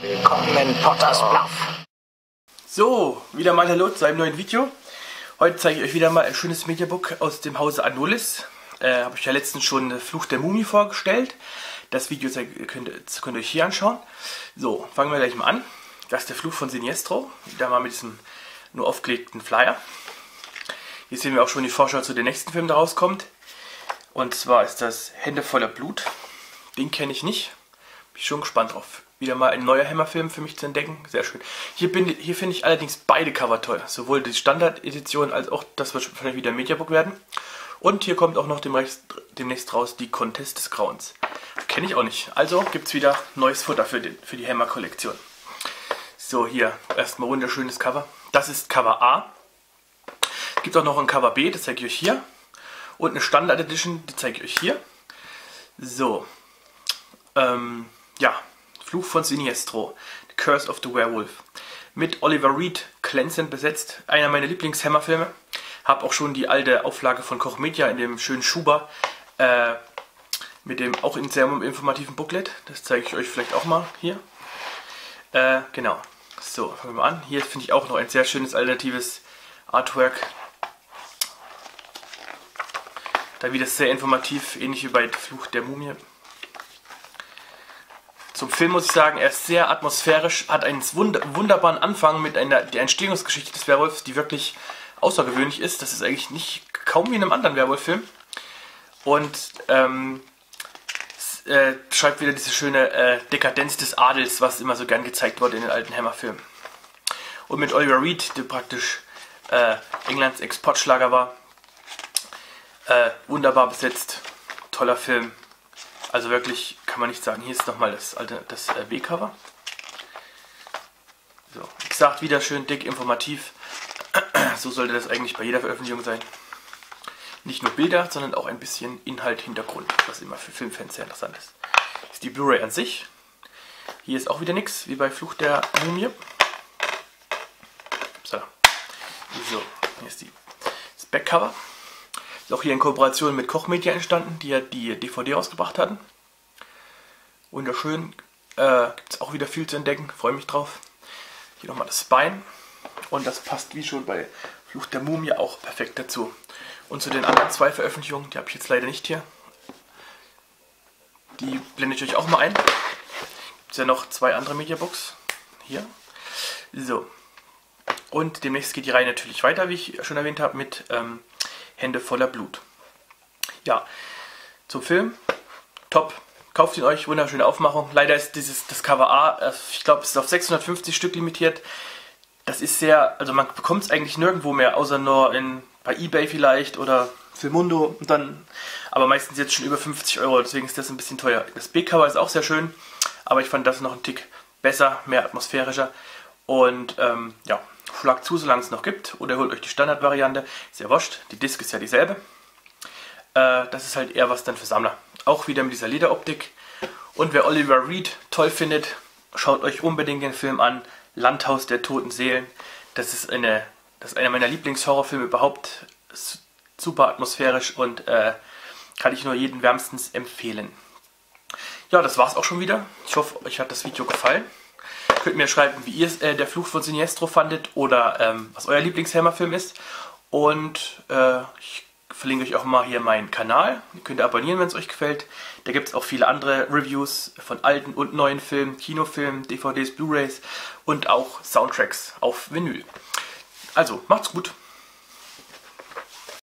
Willkommen in Potters Bluff. So, wieder mal Hallo zu einem neuen Video. Heute zeige ich euch wieder mal ein schönes Mediabook aus dem Hause Anulis. Äh, Habe ich ja letztens schon Fluch der Mumie vorgestellt. Das Video könnt, könnt ihr euch hier anschauen. So, fangen wir gleich mal an. Das ist der Fluch von Sinestro. Wieder mal mit diesem nur aufgelegten Flyer. Hier sehen wir auch schon die Vorschau zu dem nächsten Film, der rauskommt. Und zwar ist das Hände voller Blut. Den kenne ich nicht. Bin schon gespannt drauf. Wieder mal ein neuer Hammer-Film für mich zu entdecken. Sehr schön. Hier, hier finde ich allerdings beide Cover toll. Sowohl die Standard-Edition als auch das wird wahrscheinlich wieder Mediabook werden. Und hier kommt auch noch demnächst, demnächst raus die Contest des Grauens. Kenne ich auch nicht. Also gibt es wieder neues Futter für, den, für die Hammer-Kollektion. So, hier erstmal wunderschönes Cover. Das ist Cover A. Es gibt auch noch ein Cover B, das zeige ich euch hier. Und eine Standard Edition, die zeige ich euch hier. So. Ähm, ja, Fluch von Siniestro. The Curse of the Werewolf. Mit Oliver Reed glänzend besetzt. Einer meiner Lieblings-Hammer-Filme. Habe auch schon die alte Auflage von Koch Media in dem schönen Schuber. Äh, mit dem auch in sehr informativen Booklet. Das zeige ich euch vielleicht auch mal hier. Äh, genau. So, fangen wir mal an. Hier finde ich auch noch ein sehr schönes alternatives Artwork da wieder sehr informativ, ähnlich wie bei Fluch der Mumie. Zum Film muss ich sagen, er ist sehr atmosphärisch, hat einen wunderbaren Anfang mit einer der Entstehungsgeschichte des Werwolfs, die wirklich außergewöhnlich ist. Das ist eigentlich nicht kaum wie in einem anderen Werwolf-Film. Und ähm, äh, schreibt wieder diese schöne äh, Dekadenz des Adels, was immer so gern gezeigt wurde in den alten Hammer-Filmen. Und mit Oliver Reed, der praktisch äh, Englands Exportschlager war, äh, wunderbar besetzt. Toller Film. Also wirklich kann man nicht sagen. Hier ist nochmal das alte das äh, B-Cover. So, wie gesagt, wieder schön dick, informativ. so sollte das eigentlich bei jeder Veröffentlichung sein. Nicht nur Bilder, sondern auch ein bisschen Inhalt, Hintergrund, was immer für Filmfans sehr interessant ist. Das ist die Blu-ray an sich. Hier ist auch wieder nichts, wie bei Fluch der Mumie. So, hier ist die, das Backcover. Ist auch hier in Kooperation mit Kochmedia entstanden, die ja die DVD ausgebracht hatten. Wunderschön. Äh, Gibt es auch wieder viel zu entdecken. Freue mich drauf. Hier nochmal das Bein. Und das passt wie schon bei Fluch der Mumie auch perfekt dazu. Und zu den anderen zwei Veröffentlichungen, die habe ich jetzt leider nicht hier. Die blende ich euch auch mal ein. Gibt es ja noch zwei andere Mediabooks. Hier. So. Und demnächst geht die Reihe natürlich weiter, wie ich schon erwähnt habe, mit ähm, Hände voller Blut. Ja, zum Film. Top. Kauft ihn euch, wunderschöne Aufmachung. Leider ist dieses das Cover A, äh, ich glaube, es ist auf 650 Stück limitiert. Das ist sehr, also man bekommt es eigentlich nirgendwo mehr, außer nur in, bei Ebay vielleicht oder Filmundo und dann, aber meistens jetzt schon über 50 Euro, deswegen ist das ein bisschen teuer. Das B-Cover ist auch sehr schön, aber ich fand das noch einen Tick besser, mehr atmosphärischer und ähm, ja, Schlag zu, solange es noch gibt. Oder holt euch die Standardvariante. Ist ja wurscht. Die Disk ist ja dieselbe. Äh, das ist halt eher was dann für Sammler. Auch wieder mit dieser Lederoptik. Und wer Oliver Reed toll findet, schaut euch unbedingt den Film an. Landhaus der toten Seelen. Das ist, eine, das ist einer meiner Lieblingshorrorfilme überhaupt. Super atmosphärisch und äh, kann ich nur jedem wärmstens empfehlen. Ja, das war's auch schon wieder. Ich hoffe, euch hat das Video gefallen. Könnt mir schreiben, wie ihr äh, der Fluch von Sinestro fandet oder ähm, was euer Lieblingshammer-Film ist. Und äh, ich verlinke euch auch mal hier meinen Kanal. Ihr könnt abonnieren, wenn es euch gefällt. Da gibt es auch viele andere Reviews von alten und neuen Filmen, Kinofilmen, DVDs, Blu-rays und auch Soundtracks auf Vinyl. Also, macht's gut.